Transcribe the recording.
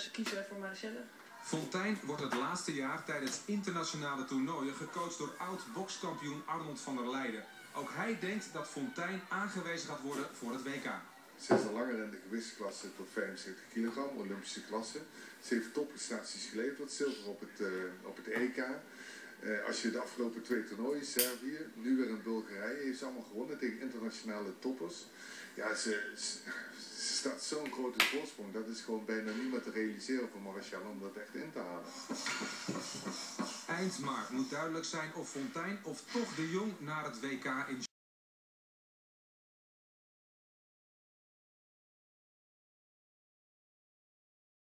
Ze kiezen wij voor Maricelle. Fontijn wordt het laatste jaar tijdens internationale toernooien gecoacht door oud-bokskampioen Arnold van der Leijden. Ook hij denkt dat Fontijn aangewezen gaat worden voor het WK. Ze is al langer in de gewichtsklasse tot 75 kilogram, Olympische klasse. Ze heeft topprestaties geleverd, zilver op het, eh, op het EK. Eh, als je de afgelopen twee toernooien, Servië, nu weer in Bulgarije, heeft ze allemaal gewonnen tegen internationale toppers. Ja, ze, ze, ze staat zo'n grote voorsprong, dat is gewoon bijna niet meer te realiseren voor Marechal om dat echt in te halen. Eind maart moet duidelijk zijn of Fontijn of toch de Jong naar het WK in